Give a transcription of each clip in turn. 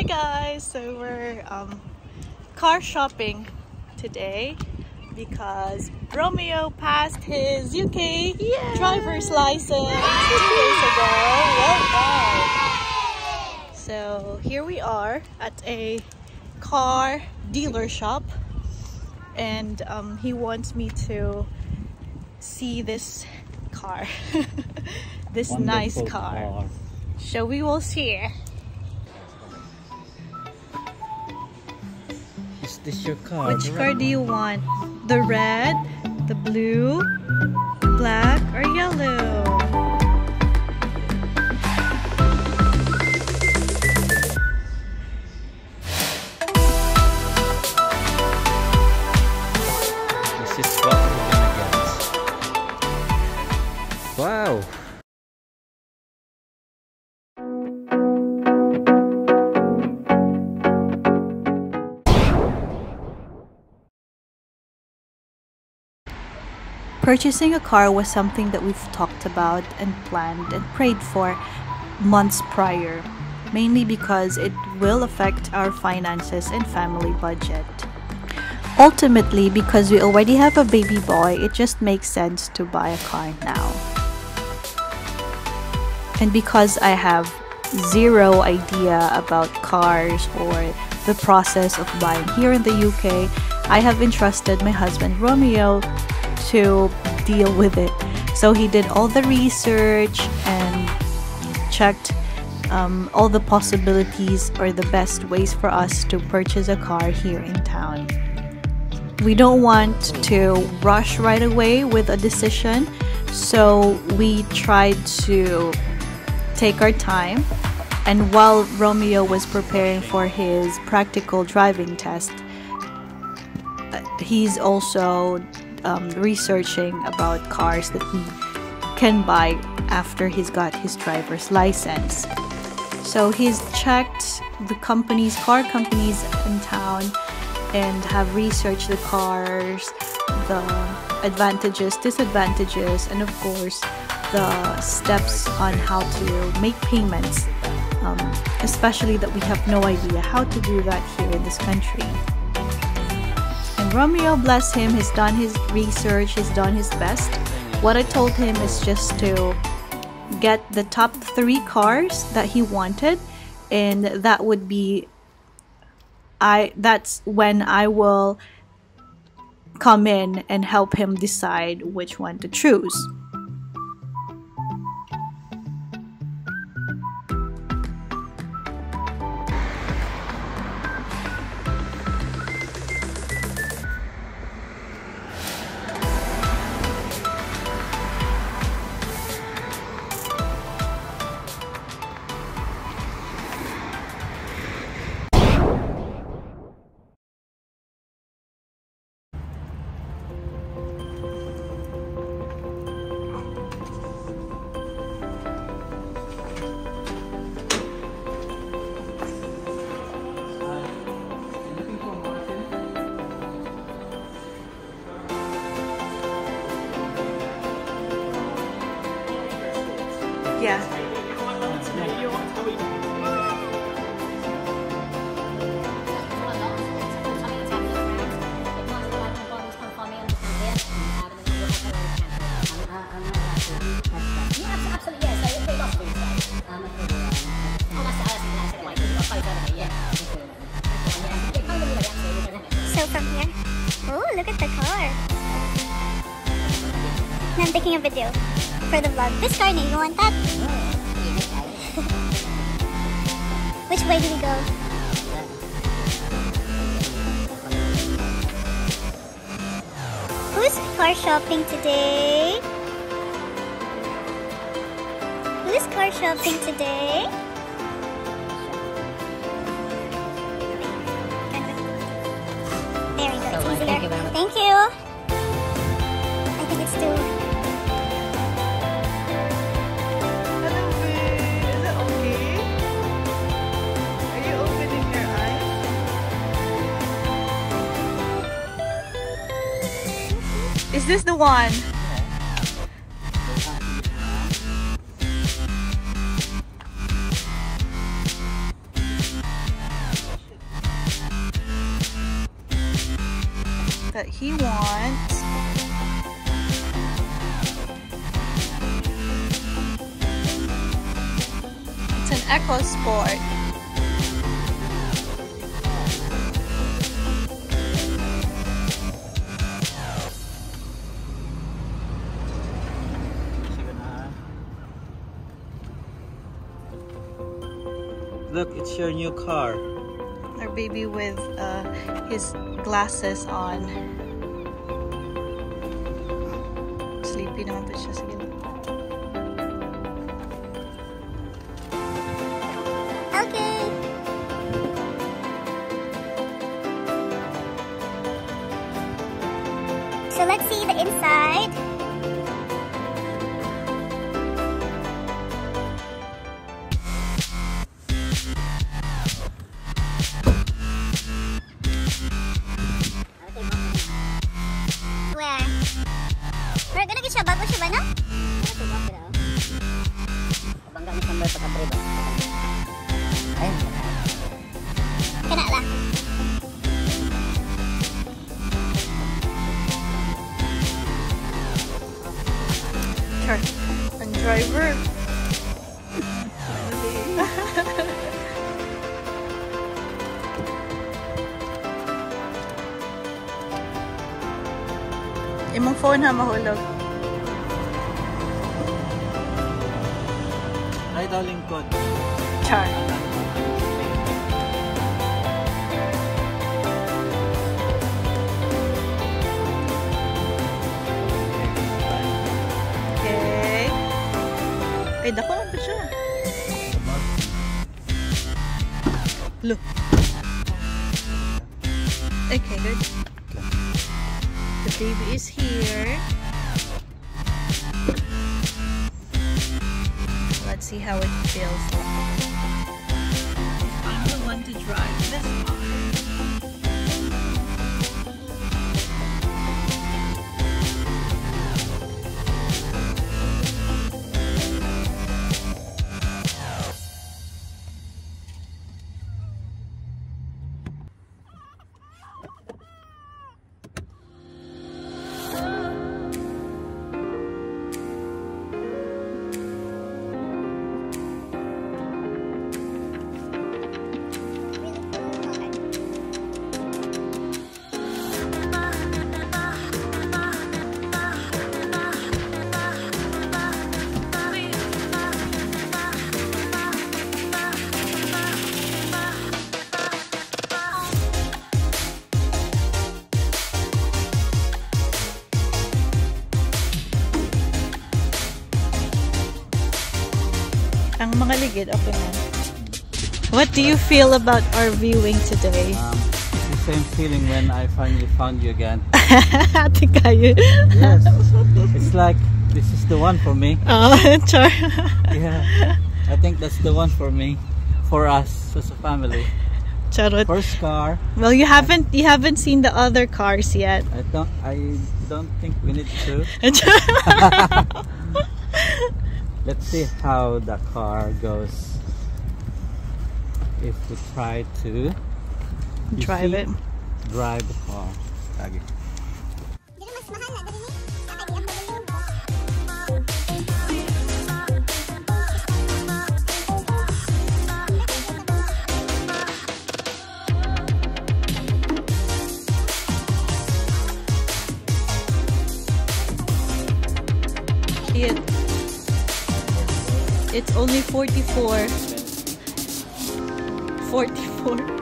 Hi guys! So we're um, car shopping today because Romeo passed his UK driver's license two days ago. Well done! So here we are at a car dealer shop and um, he wants me to see this car. this nice Wonderful car. So we will see. This your car? Which car do you want? The red, the blue, black, or yellow? This is what we're gonna get. Wow! Purchasing a car was something that we've talked about and planned and prayed for months prior, mainly because it will affect our finances and family budget. Ultimately, because we already have a baby boy, it just makes sense to buy a car now. And because I have zero idea about cars or the process of buying here in the UK, I have entrusted my husband Romeo to deal with it. So he did all the research and checked um, all the possibilities or the best ways for us to purchase a car here in town. We don't want to rush right away with a decision, so we tried to take our time. And while Romeo was preparing for his practical driving test, uh, he's also um, researching about cars that he can buy after he's got his driver's license. So he's checked the companies, car companies in town, and have researched the cars, the advantages, disadvantages, and of course the steps on how to make payments. Um, especially that we have no idea how to do that here in this country. Romeo, bless him, has done his research, he's done his best. What I told him is just to get the top three cars that he wanted, and that would be I that's when I will come in and help him decide which one to choose. Yeah. So from here, oh look at the car. I'm taking a video for the vlog. This car, do you want that? Which way do we go? Who's car shopping today? Who's car shopping today? There we go. It's easier. thank you. I think it's too. this the one? That he wants. It's an EcoSport. Look, it's your new car. Our baby with uh, his glasses on. Sleepy naman pa siya. Char. Ang driver. Imong phone ha mahulog. Ay, daw lingkod. Char. Ay, dako siya. Look. Okay, good. The baby is here. Let's see how it feels. I'm the one to drive this Mga okay na. What do you feel about our viewing today? Um, the same feeling when I finally found you again. Ate kayo. Yes. it's like this is the one for me. Oh, char. Yeah. I think that's the one for me. For us as a family. Charot. First car. Well, you haven't you haven't seen the other cars yet. I don't I don't think we need to. Let's see how the car goes. If we try to Drive see, it. Drive the car. Lagi. It's only 44. 44.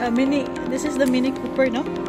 Uh, mini, this is the Mini Cooper, no?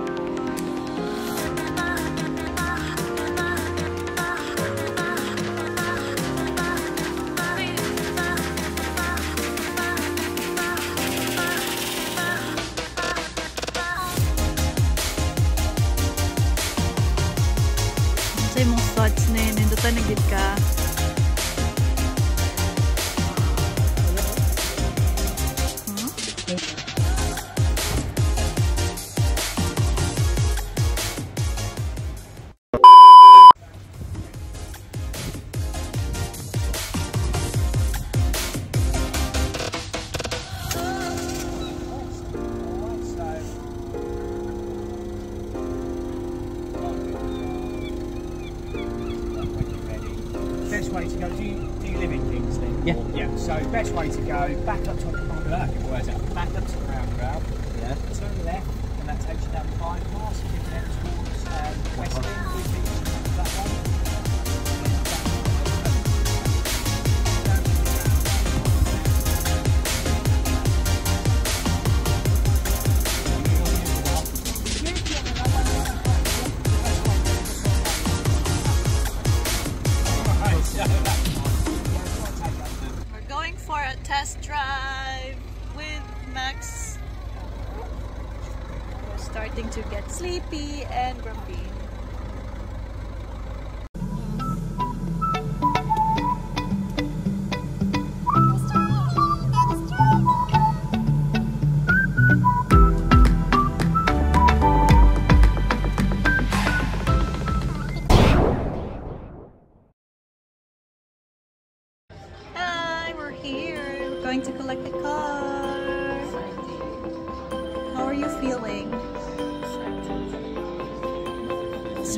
best way to go, back up to, oh it works out, back up to the round.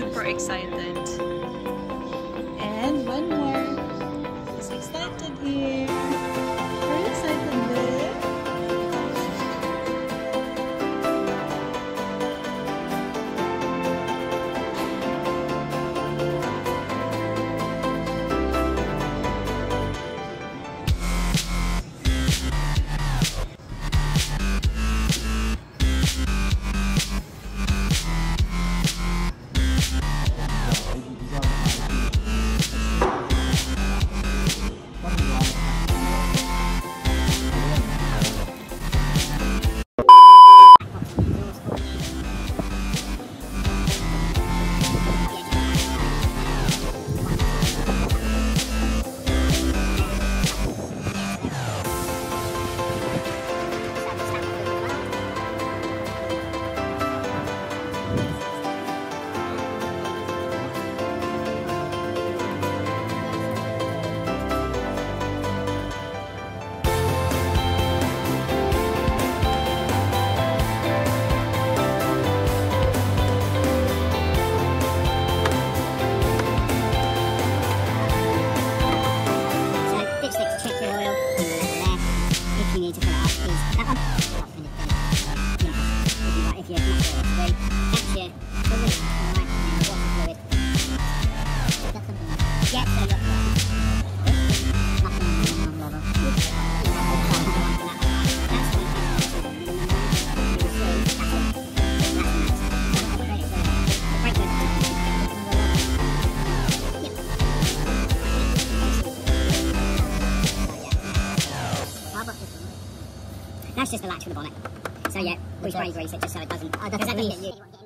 super excited. just the latch for the bonnet. So yeah, we spray grease it just so it doesn't. Oh, doesn't that